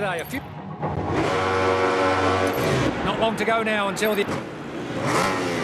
today. A few. Not long to go now until the.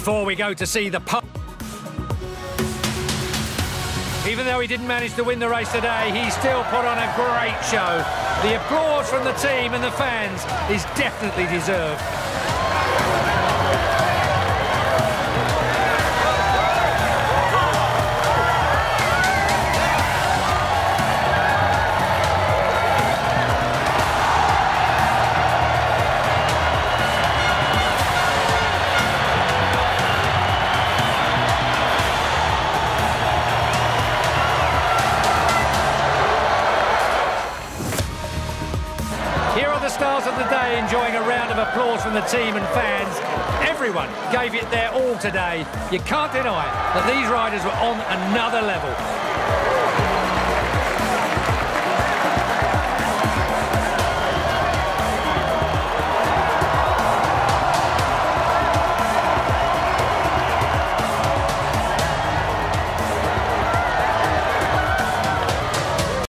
Before we go to see the pub. Even though he didn't manage to win the race today, he still put on a great show. The applause from the team and the fans is definitely deserved. The day enjoying a round of applause from the team and fans. Everyone gave it their all today. You can't deny that these riders were on another level.